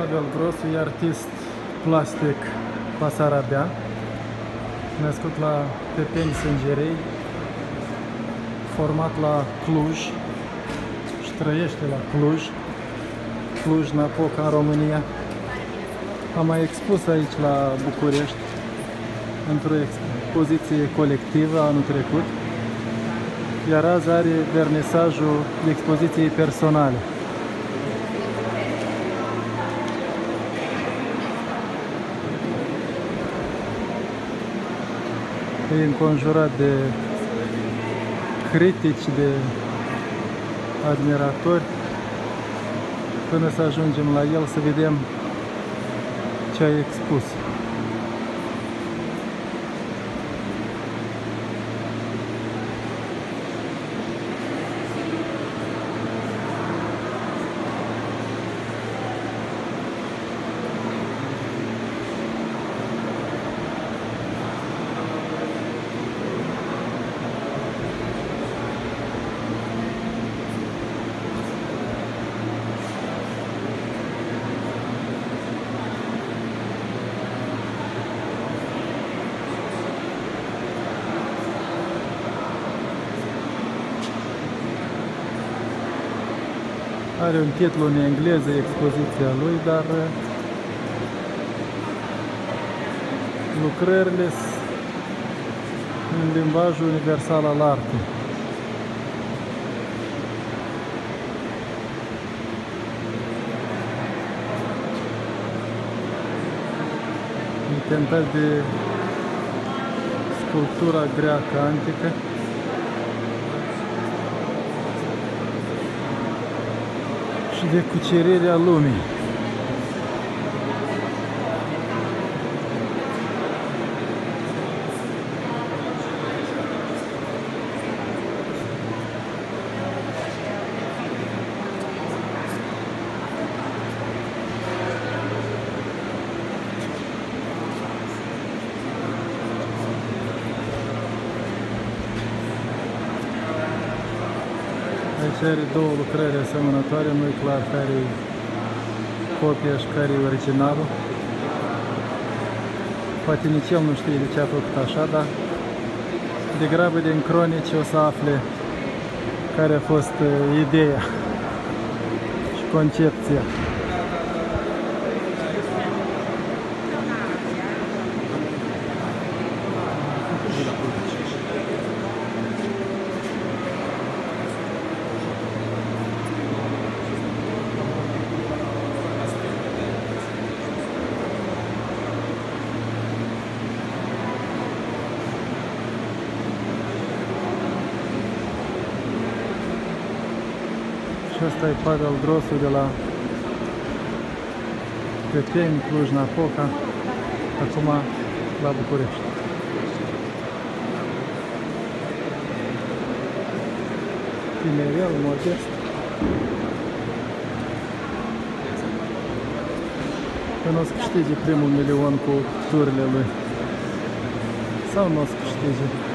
Pavel Grosu e artist plastic basarabean, născut la Pepeni Sângerei, format la Cluj și trăiește la Cluj, Cluj-Napoca, în România. Am mai expus aici la București într-o expoziție colectivă anul trecut, iar azi are vernisajul expoziției personale. E înconjurat de critici, de admiratori, până să ajungem la el să vedem ce a expus. Are un titlu în engleză expoziția lui, dar uh, lucrările în limbajul universal al artei. Intentat de sculptura greacă antică. Și de cucerirea lumii. Aici are două lucrări asemănătoare, nu e clar care e copia și care e originalul. Poate nici el nu știe de ce a făcut așa, dar degrabă din cronici o să afle care a fost uh, ideea și concepția. Și ăsta e Pavel Grosu de la Pepeni, Cluj-Napoca, acum la București. Tinerel, modest. Că nu o să câștige primul milion cu turile lui. Sau nu o să câștige.